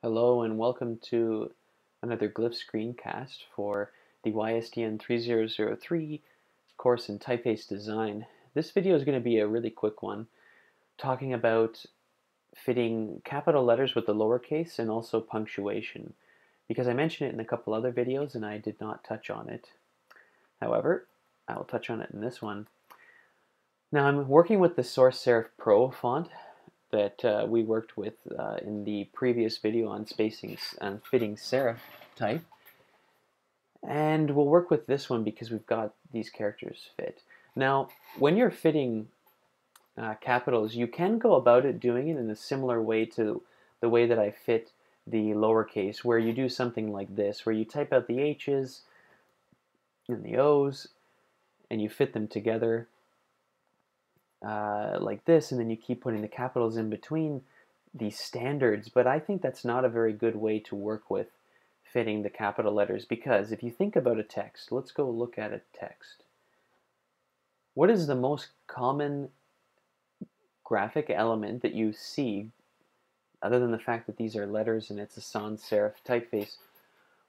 Hello and welcome to another Glyphs screencast for the YSTN 3003 course in typeface design. This video is going to be a really quick one talking about fitting capital letters with the lowercase and also punctuation because I mentioned it in a couple other videos and I did not touch on it. However, I will touch on it in this one. Now I'm working with the Source Serif Pro font that uh, we worked with uh, in the previous video on spacing and fitting serif type. And we'll work with this one because we've got these characters fit. Now, when you're fitting uh, capitals, you can go about it doing it in a similar way to the way that I fit the lowercase, where you do something like this, where you type out the H's and the O's, and you fit them together uh, like this, and then you keep putting the capitals in between these standards. But I think that's not a very good way to work with fitting the capital letters because if you think about a text, let's go look at a text. What is the most common graphic element that you see, other than the fact that these are letters and it's a sans serif typeface?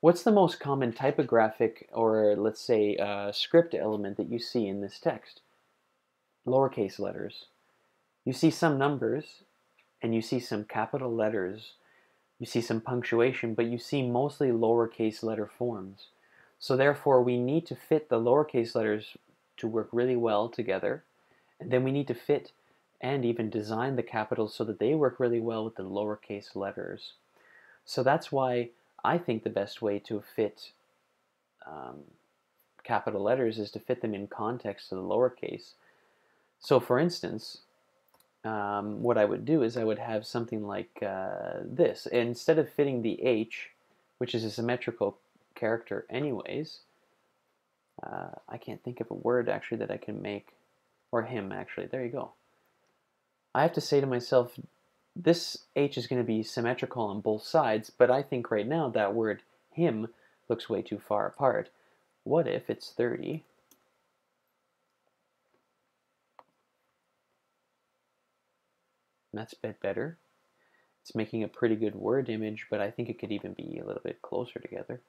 What's the most common typographic or let's say uh, script element that you see in this text? Lowercase letters. You see some numbers and you see some capital letters. You see some punctuation, but you see mostly lowercase letter forms. So therefore, we need to fit the lowercase letters to work really well together. And then we need to fit and even design the capitals so that they work really well with the lowercase letters. So that's why I think the best way to fit um, capital letters is to fit them in context to the lowercase. So for instance, um, what I would do is I would have something like uh, this. Instead of fitting the H, which is a symmetrical character anyways, uh, I can't think of a word actually that I can make, or him actually, there you go. I have to say to myself, this H is going to be symmetrical on both sides, but I think right now that word him looks way too far apart. What if it's 30? That's a bit better. It's making a pretty good word image, but I think it could even be a little bit closer together.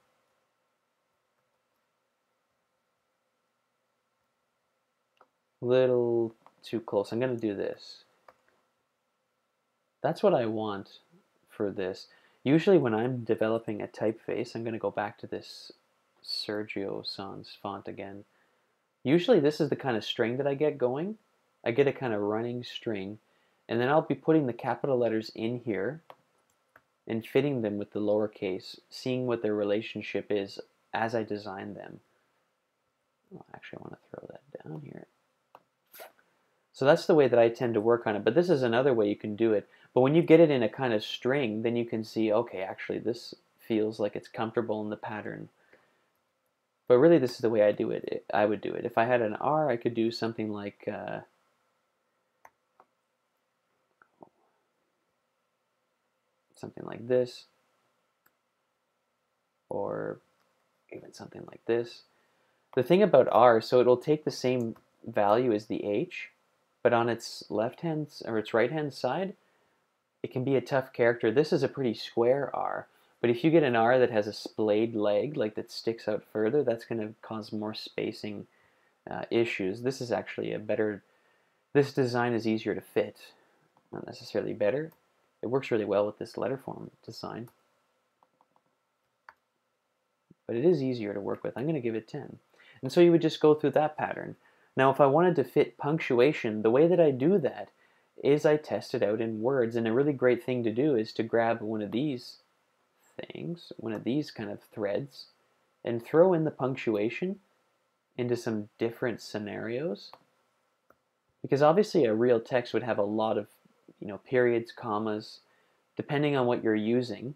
Little too close. I'm going to do this. That's what I want for this. Usually when I'm developing a typeface, I'm going to go back to this Sergio Sans font again. Usually this is the kind of string that I get going. I get a kind of running string and then I'll be putting the capital letters in here and fitting them with the lowercase, seeing what their relationship is as I design them. Well, actually, I want to throw that down here. So that's the way that I tend to work on it. But this is another way you can do it. But when you get it in a kind of string, then you can see, okay, actually this feels like it's comfortable in the pattern. But really, this is the way I do it. I would do it. If I had an R, I could do something like uh, something like this, or even something like this. The thing about R, so it'll take the same value as the H, but on its left hand or its right hand side, it can be a tough character. This is a pretty square R, but if you get an R that has a splayed leg, like that sticks out further, that's going to cause more spacing uh, issues. This is actually a better, this design is easier to fit. Not necessarily better, it works really well with this letter form design. But it is easier to work with. I'm going to give it 10. And so you would just go through that pattern. Now if I wanted to fit punctuation, the way that I do that is I test it out in words. And a really great thing to do is to grab one of these things, one of these kind of threads, and throw in the punctuation into some different scenarios. Because obviously a real text would have a lot of you know, periods, commas, depending on what you're using.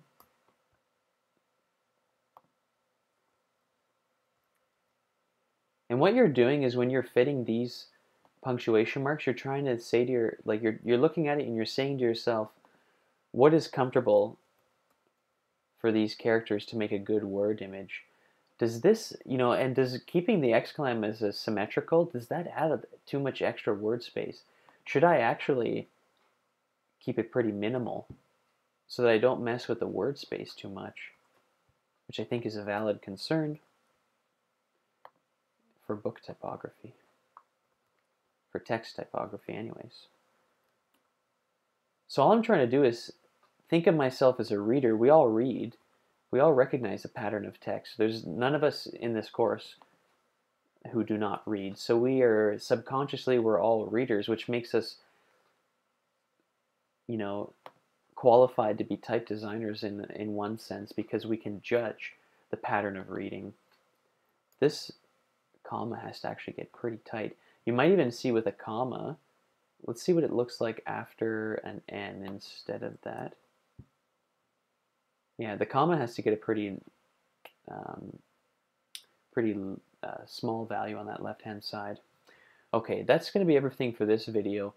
And what you're doing is when you're fitting these punctuation marks, you're trying to say to your, like you're, you're looking at it and you're saying to yourself, what is comfortable for these characters to make a good word image? Does this, you know, and does keeping the exclam as symmetrical, does that add too much extra word space? Should I actually keep it pretty minimal so that I don't mess with the word space too much, which I think is a valid concern for book typography, for text typography anyways. So all I'm trying to do is think of myself as a reader. We all read. We all recognize a pattern of text. There's none of us in this course who do not read. So we are subconsciously we're all readers, which makes us you know qualified to be type designers in in one sense because we can judge the pattern of reading. This comma has to actually get pretty tight. You might even see with a comma, let's see what it looks like after an N instead of that. Yeah, the comma has to get a pretty um, pretty uh, small value on that left-hand side. Okay, that's going to be everything for this video.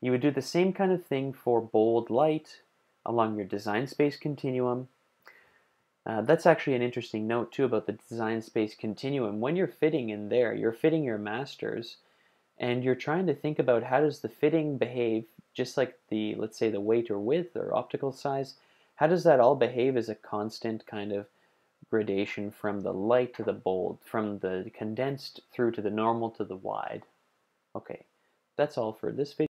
You would do the same kind of thing for bold light along your design space continuum. Uh, that's actually an interesting note too about the design space continuum. When you're fitting in there, you're fitting your masters and you're trying to think about how does the fitting behave just like the, let's say the weight or width or optical size, how does that all behave as a constant kind of gradation from the light to the bold, from the condensed through to the normal to the wide. Okay, that's all for this video.